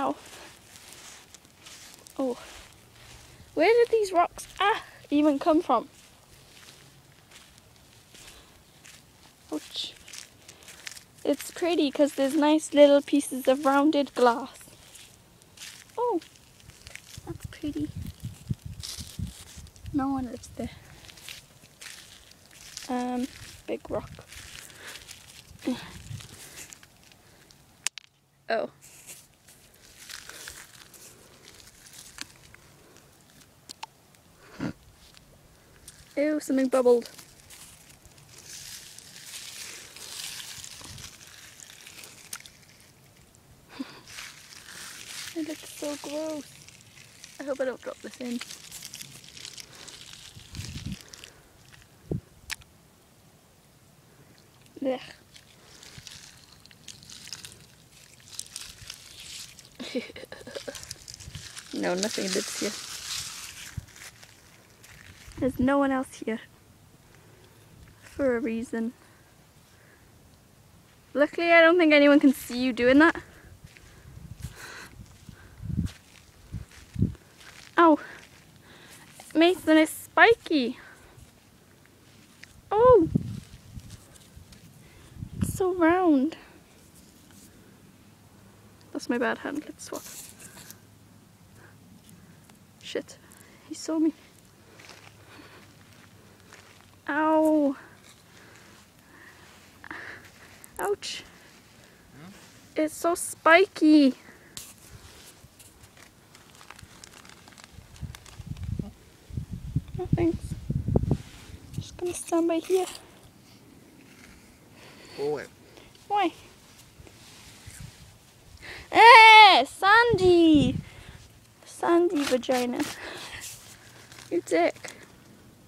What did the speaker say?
Ow. Oh. Where did these rocks ah even come from? Ouch. It's pretty because there's nice little pieces of rounded glass. Oh, that's pretty. No one lives there. Um, big rock. Oh. Ew, something bubbled. it looks so gross. I hope I don't drop this in. Ugh. no, nothing lives here. There's no one else here. For a reason. Luckily, I don't think anyone can see you doing that. Ow. Mason is spiky. Oh. It's so round. That's my bad hand. Let's swap. Shit. He saw me. Ow. Ouch. It's so spiky. No thanks. Just gonna stand by here. Forward. Why? Eh, Sandy! Sandy vagina. You dick.